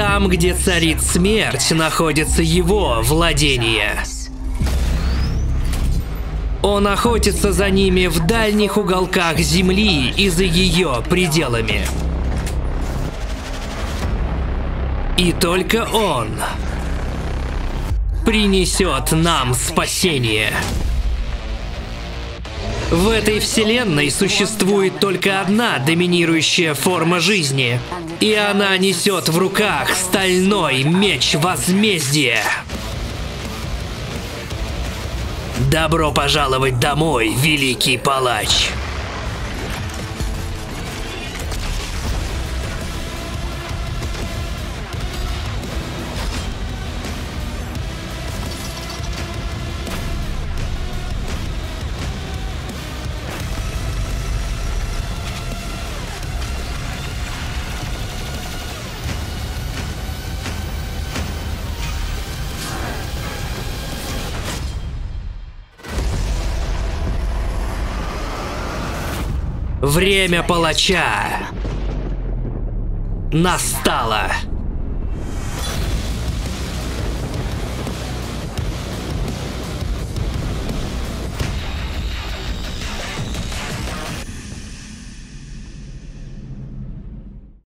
Там, где царит смерть, находится его владение. Он охотится за ними в дальних уголках Земли и за ее пределами. И только он принесет нам спасение. В этой вселенной существует только одна доминирующая форма жизни, и она несет в руках стальной меч возмездия. Добро пожаловать домой, великий палач! Время палача настало.